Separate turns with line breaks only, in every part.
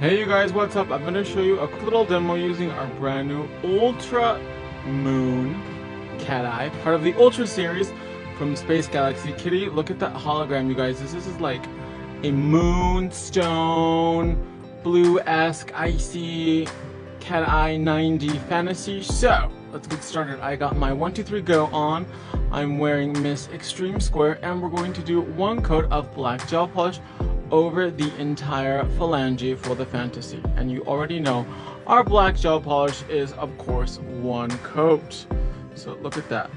Hey you guys, what's up? I'm gonna show you a quick little demo using our brand new Ultra Moon Cat Eye, part of the Ultra series from Space Galaxy Kitty. Look at that hologram, you guys. This, is like a moonstone, blue-esque, icy Cat Eye 9D fantasy. So, let's get started. I got my 123 Go on. I'm wearing Miss Extreme Square, and we're going to do one coat of black gel polish over the entire phalange for the fantasy. And you already know our black gel polish is of course one coat. So look at that.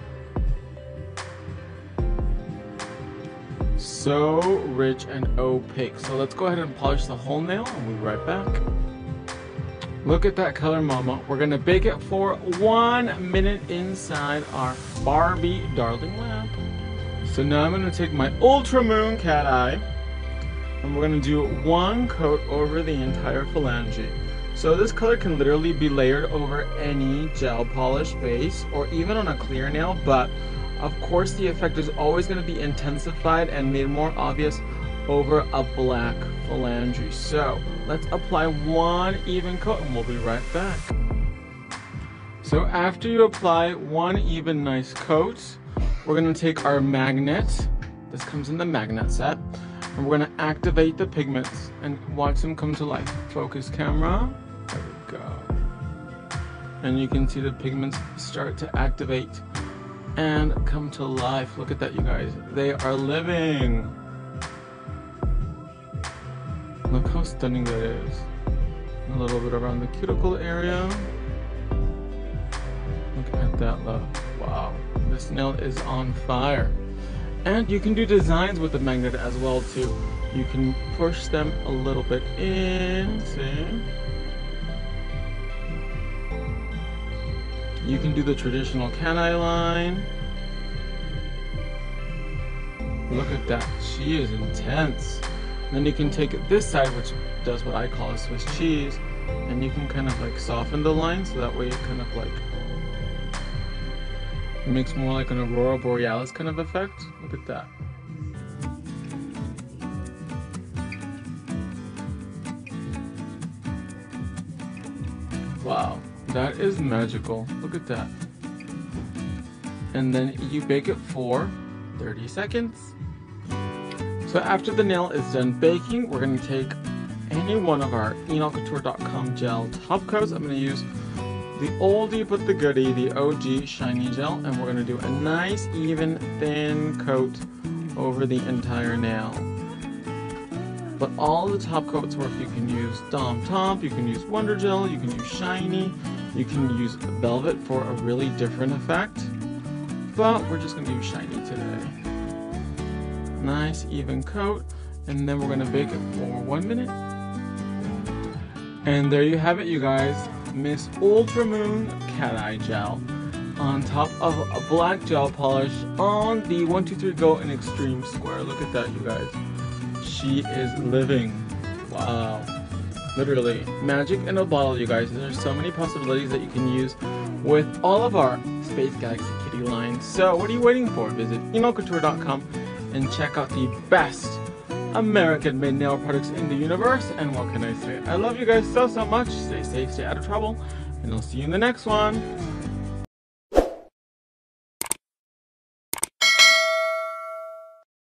So rich and opaque. So let's go ahead and polish the whole nail and we'll be right back. Look at that color mama. We're gonna bake it for one minute inside our Barbie darling lamp. So now I'm gonna take my Ultra Moon Cat Eye and we're going to do one coat over the entire phalange. So this color can literally be layered over any gel polish base or even on a clear nail, but of course the effect is always going to be intensified and made more obvious over a black phalange. So let's apply one even coat and we'll be right back. So after you apply one even nice coat, we're going to take our magnet. This comes in the magnet set and we're gonna activate the pigments and watch them come to life. Focus camera, there we go. And you can see the pigments start to activate and come to life. Look at that, you guys. They are living. Look how stunning that is. A little bit around the cuticle area. Look at that love. Wow, this nail is on fire. And you can do designs with the magnet as well too. You can push them a little bit in, see? You can do the traditional cat eye line. Look at that, she is intense. Then you can take this side, which does what I call a Swiss cheese, and you can kind of like soften the line so that way it kind of like it makes more like an aurora borealis kind of effect. Look at that. Wow, that is magical. Look at that. And then you bake it for 30 seconds. So after the nail is done baking, we're going to take any one of our nailcouture.com gel top coats. I'm going to use the oldie but the goodie, the OG shiny gel, and we're gonna do a nice, even, thin coat over the entire nail. But all the top coats work. You can use Dom Top, you can use Wonder Gel, you can use Shiny, you can use Velvet for a really different effect. But we're just gonna use Shiny today. Nice, even coat, and then we're gonna bake it for one minute. And there you have it, you guys. Miss Ultra Moon Cat Eye Gel on top of a black gel polish on the 123 Go in Extreme Square. Look at that, you guys. She is living. Wow. Literally, magic in a bottle, you guys. There's so many possibilities that you can use with all of our Space Galaxy Kitty lines. So, what are you waiting for? Visit nailcouture.com and check out the best American made nail products in the universe. And what can I say? I love you guys so, so much. Stay safe, stay out of trouble, and I'll see you in the next one.